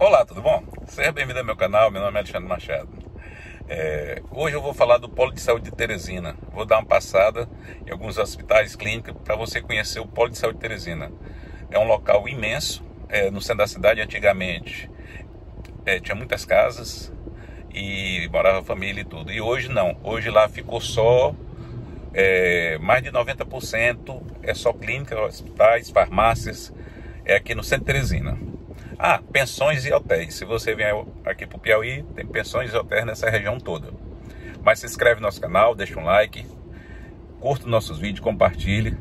Olá, tudo bom? Seja bem-vindo ao meu canal, meu nome é Alexandre Machado. É, hoje eu vou falar do Polo de Saúde de Teresina. Vou dar uma passada em alguns hospitais clínicos para você conhecer o Polo de Saúde de Teresina. É um local imenso, é, no centro da cidade antigamente é, tinha muitas casas e morava família e tudo. E hoje não, hoje lá ficou só é, mais de 90% é só clínica, hospitais, farmácias, é aqui no centro de Teresina. Ah, pensões e hotéis. Se você vier aqui para o Piauí, tem pensões e hotéis nessa região toda. Mas se inscreve no nosso canal, deixa um like, curta nossos vídeos, compartilhe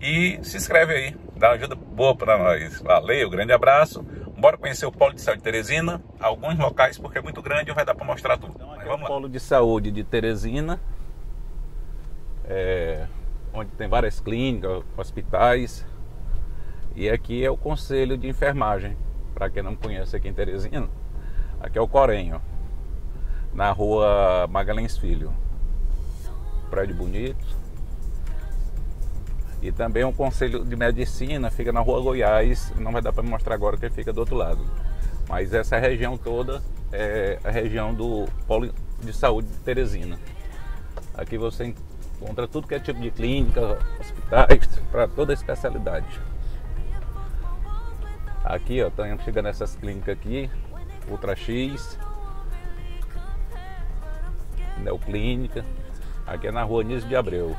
e se inscreve aí. Dá uma ajuda boa para nós. Valeu, grande abraço. Bora conhecer o Polo de Saúde de Teresina, alguns locais, porque é muito grande e vai dar para mostrar tudo. Então, aqui é o Polo de Saúde de Teresina, é, onde tem várias clínicas, hospitais, e aqui é o Conselho de Enfermagem, para quem não conhece aqui em Teresina. Aqui é o Corenho, na rua Magalhães Filho. Prédio bonito. E também o Conselho de Medicina fica na rua Goiás, não vai dar para mostrar agora que fica do outro lado. Mas essa região toda é a região do Polo de Saúde de Teresina. Aqui você encontra tudo que é tipo de clínica, hospitais, para toda a especialidade. Aqui, ó, estamos chegando nessas clínicas aqui, Ultra X, Neoclínica. Aqui é na rua Nísio de Abreu.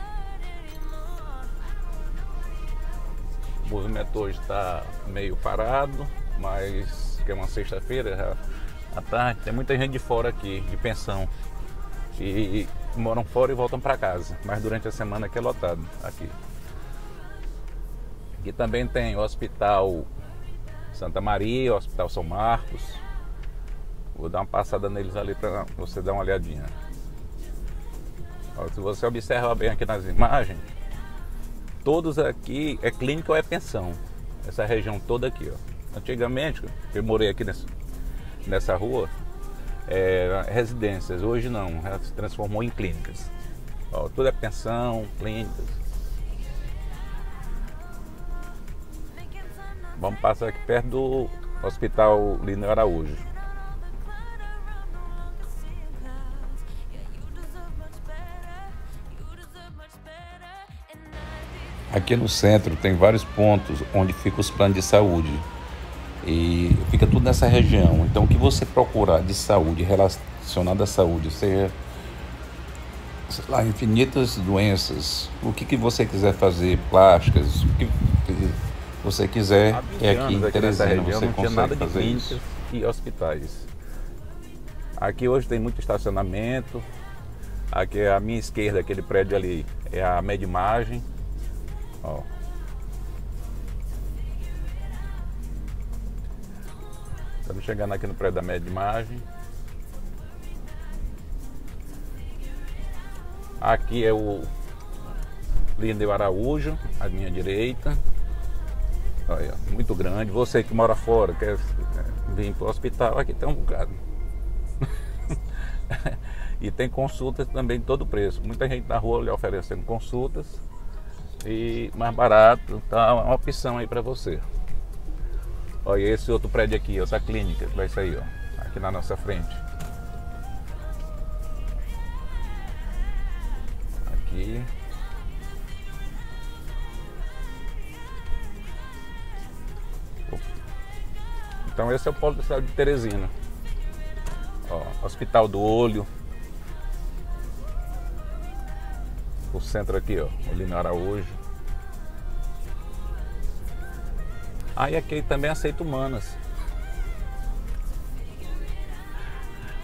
O movimento hoje está meio parado, mas que é uma sexta-feira, à tarde, tem muita gente de fora aqui, de pensão. E, e moram fora e voltam para casa. Mas durante a semana aqui é lotado aqui. Aqui também tem o hospital Santa Maria, Hospital São Marcos. Vou dar uma passada neles ali para você dar uma olhadinha. Se você observa bem aqui nas imagens, todos aqui é clínica ou é pensão. Essa região toda aqui, ó. Antigamente, eu morei aqui nessa, nessa rua, é, residências. Hoje não, ela se transformou em clínicas. Ó, tudo é pensão, clínicas. Vamos passar aqui perto do Hospital Lino Araújo. Aqui no centro tem vários pontos onde ficam os planos de saúde. E fica tudo nessa região. Então o que você procurar de saúde relacionado à saúde, seja lá, infinitas doenças, o que, que você quiser fazer, plásticas, o que você quiser, é aqui em Teresina, região, você não tinha nada de clínicas e hospitais. Aqui hoje tem muito estacionamento. Aqui à minha esquerda, aquele prédio ali, é a Medimagem. Ó. Estamos chegando aqui no prédio da Medimagem. Aqui é o Lindeu Araújo, à minha direita. Muito grande. Você que mora fora, quer vir para o hospital, aqui tem um bocado. e tem consultas também de todo preço. Muita gente na rua lhe oferecendo consultas e mais barato, tá uma opção aí para você. Olha esse outro prédio aqui, essa clínica que vai sair, ó, aqui na nossa frente. Aqui Então esse é o polo da cidade de Teresina. Ó, Hospital do Olho. O centro aqui, ó, o Lino Araújo. Ah, e aqui também aceita humanas.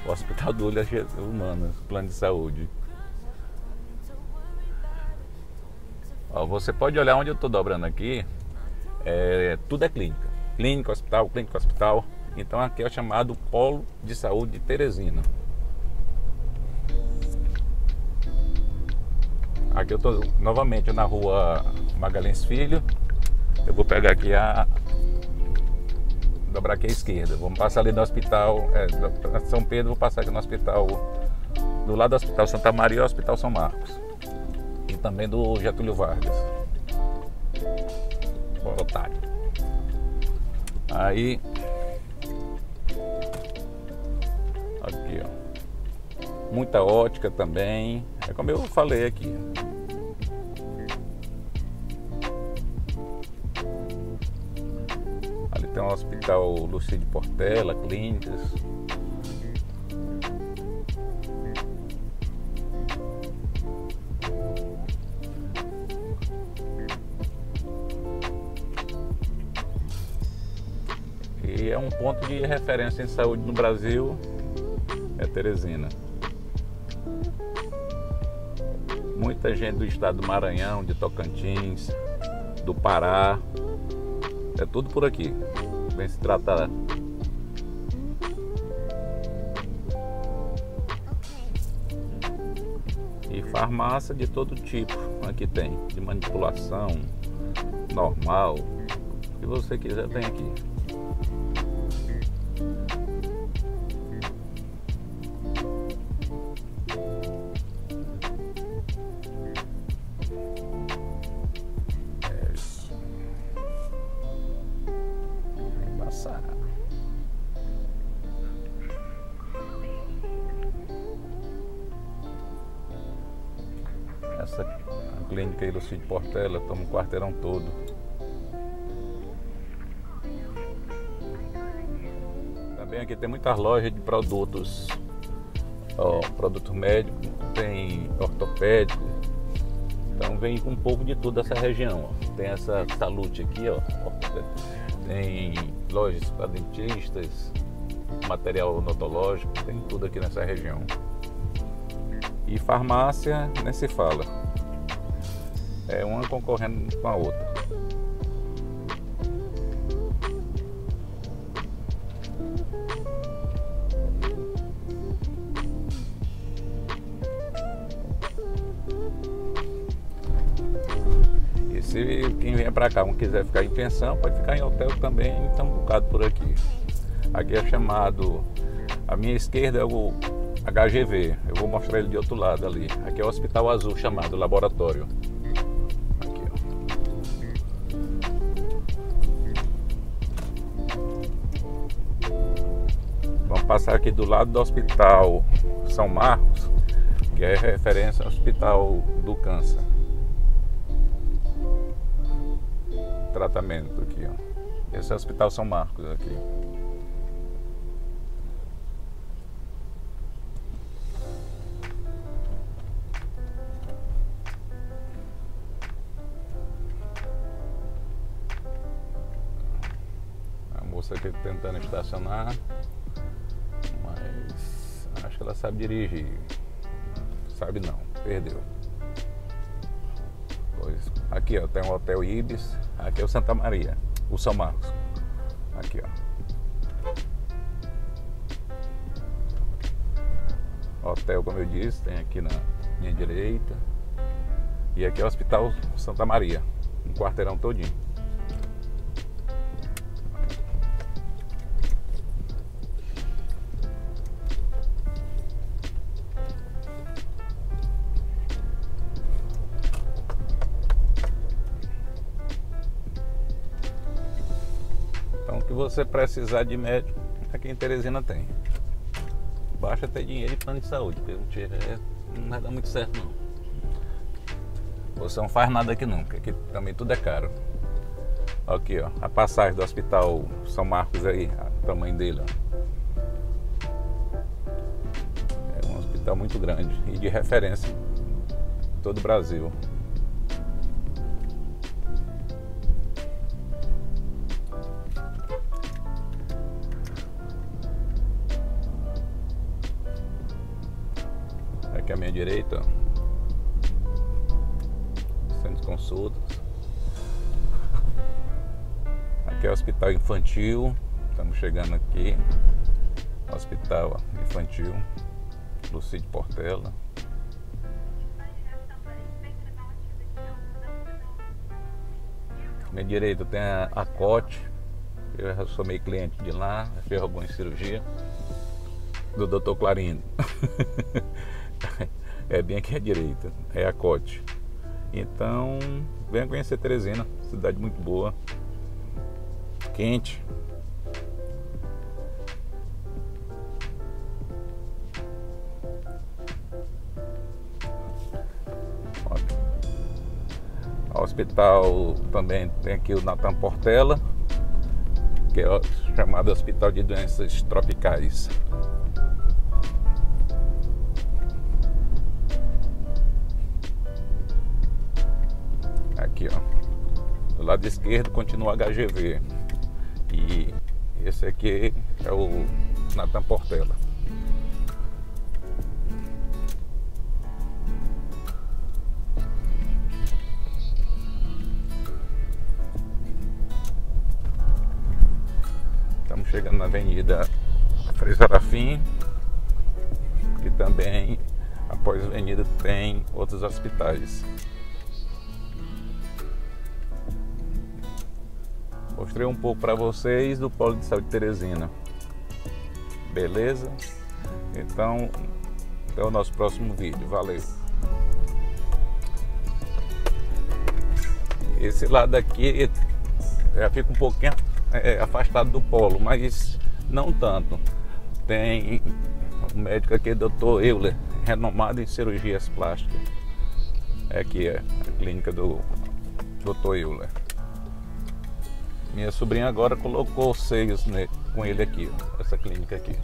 O Hospital do Olho é humanas, plano de saúde. Ó, você pode olhar onde eu estou dobrando aqui. É, tudo é clínica clínica, hospital, clínica, hospital. Então aqui é o chamado Polo de Saúde de Teresina. Aqui eu estou novamente na rua Magalhães Filho. Eu vou pegar aqui a. dobrar aqui à esquerda. Vamos passar ali no hospital é, São Pedro, vou passar aqui no hospital. Do lado do Hospital Santa Maria e Hospital São Marcos. E também do Getúlio Vargas. Otário. Aí. Aqui, ó. Muita ótica também. É como eu falei aqui. Ali tem um hospital Lucide Portela, clínicas. E é um ponto de referência em saúde no Brasil, é Teresina. Muita gente do estado do Maranhão, de Tocantins, do Pará, é tudo por aqui. Vem se tratar. E farmácia de todo tipo aqui tem, de manipulação, normal, o que você quiser tem aqui. Essa clínica Cid Portela toma um quarteirão todo. Também aqui tem muitas lojas de produtos, ó, produto médico, tem ortopédico. Então vem com um pouco de tudo dessa região. Ó. Tem essa salute aqui, ó. Tem lojas para dentistas, material odontológico, tem tudo aqui nessa região. E farmácia nem se fala. É uma concorrendo com a outra. E se quem vem para cá não quiser ficar em pensão, pode ficar em hotel também, então um bocado por aqui. Aqui é chamado. A minha esquerda é o HGV. Eu vou mostrar ele de outro lado ali. Aqui é o Hospital Azul chamado laboratório. Passar aqui do lado do Hospital São Marcos, que é referência ao Hospital do Câncer. Tratamento aqui, ó. Esse é o Hospital São Marcos aqui. moça aqui tentando estacionar, acho que ela sabe dirigir. Sabe não, perdeu. Pois, aqui ó, tem o Hotel Ibis, aqui é o Santa Maria, o São Marcos. Aqui ó. Hotel, como eu disse, tem aqui na minha direita. E aqui é o Hospital Santa Maria, um quarteirão todinho. Que você precisar de médico, aqui em Teresina tem. Basta ter dinheiro e plano de saúde, porque é, não vai dar muito certo não. Você não faz nada aqui nunca, aqui também tudo é caro. Aqui ó, a passagem do hospital São Marcos aí, o tamanho dele. Ó. É um hospital muito grande e de referência em todo o Brasil. Minha direita, centro de consultas. Aqui é o hospital infantil, estamos chegando aqui, hospital infantil, Lucide Portela. Minha direita tem a, a COT, eu já sou meio cliente de lá, fiz alguma cirurgia do Dr. Clarindo. é bem aqui à direita, é a Cote. Então, venha conhecer Teresina, cidade muito boa, quente. O hospital também tem aqui o Natan Portela, que é chamado Hospital de Doenças Tropicais. Aqui, ó. Do lado esquerdo continua HGV. E esse aqui é o Natan Portela. Estamos chegando na Avenida Frei Serafim, que também após a avenida tem outros hospitais. Mostrei um pouco para vocês do Polo de Saúde Teresina. Beleza? Então, até o nosso próximo vídeo. Valeu! Esse lado aqui já fica um pouquinho é, afastado do polo, mas não tanto. Tem um médico aqui, Dr. Euler, renomado em cirurgias plásticas. É aqui é a clínica do Dr. Euler. Minha sobrinha agora colocou seios com ele aqui, ó, essa clínica aqui.